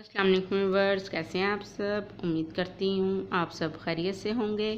अस्सलाम वर्स कैसे हैं आप सब? उम्मीद करती हूँ आप सब खैरियत से होंगे।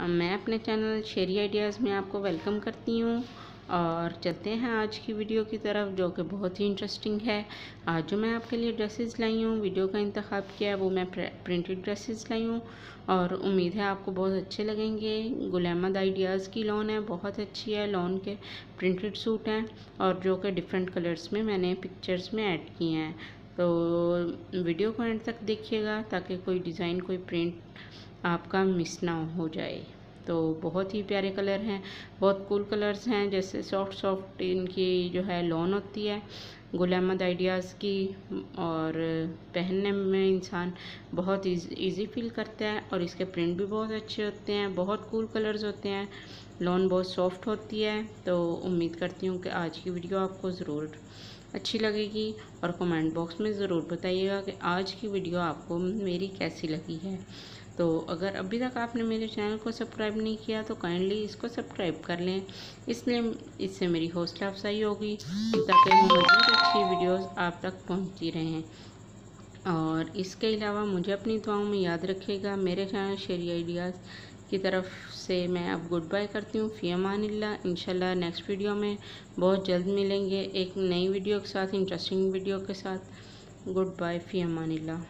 मैं अपने चैनल शेरी आइडियाज़ में आपको वेलकम करती हूँ। और चलते हैं आज की वीडियो की तरफ़, जो कि बहुत ही इंटरेस्टिंग है। आज जो मैं आपके लिए ड्रेसेस लाई हूँ वीडियो का इंतखब किया है वो मैं प्रिंटेड ड्रेसेस लाई हूँ। और उम्मीद है आपको बहुत अच्छे लगेंगे। गुल अहमद आइडियाज़ की लॉन है, बहुत अच्छी है। लॉन के प्रिंटेड सूट हैं, और जो कि डिफरेंट कलर्स में मैंने पिक्चर्स में ऐड किए हैं। तो वीडियो को एंड तक देखिएगा ताकि कोई डिज़ाइन, कोई प्रिंट आपका मिस ना हो जाए। तो बहुत ही प्यारे कलर हैं, बहुत कूल कलर्स हैं, जैसे सॉफ्ट सॉफ्ट इनकी जो है लॉन होती है गुल अहमद आइडियाज़ की और पहनने में इंसान बहुत इजी फील करता है और इसके प्रिंट भी बहुत अच्छे होते हैं, बहुत कूल कलर्स होते हैं, लॉन बहुत सॉफ्ट होती है। तो उम्मीद करती हूँ कि आज की वीडियो आपको ज़रूर अच्छी लगेगी और कमेंट बॉक्स में ज़रूर बताइएगा कि आज की वीडियो आपको मेरी कैसी लगी है। तो अगर अभी तक आपने मेरे चैनल को सब्सक्राइब नहीं किया तो काइंडली इसको सब्सक्राइब कर लें। इसलिए इससे मेरी हौसला अफजाई होगी, ताकि मज़ीद अच्छी वीडियोस आप तक पहुँचती रहें। और इसके अलावा मुझे अपनी दुआओं में याद रखिएगा। मेरे चैनल शेरी आइडियाज़ की तरफ़ से मैं अब गुड बाय करती हूँ। फ़ी अमान इंशाल्लाह नेक्स्ट वीडियो में बहुत जल्द मिलेंगे एक नई वीडियो के साथ इंटरेस्टिंग वीडियो के साथ। गुड बाय फ़ी अमानिल्ला